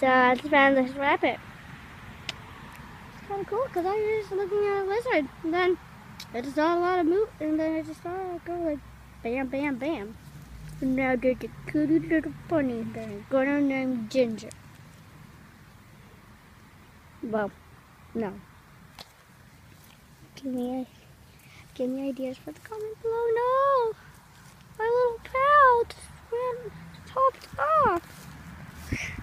So I just found this rabbit. It's kind of cool because I was just looking at a lizard. And then I just saw a lot of move. And then I just saw it go like bam, bam, bam. And now there's a cute little bunny thing gonna name Ginger. Well, no. Give me, give me ideas for the comment below. No! My little pal just went, top.